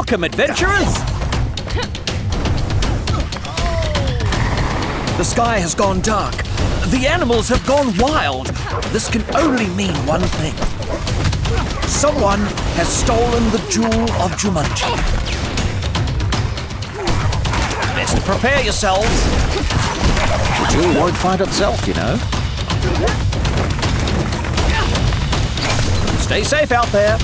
Welcome, adventurers! The sky has gone dark. The animals have gone wild. This can only mean one thing. Someone has stolen the jewel of Jumanji. Best prepare yourselves. The jewel won't find itself, you know. Stay safe out there.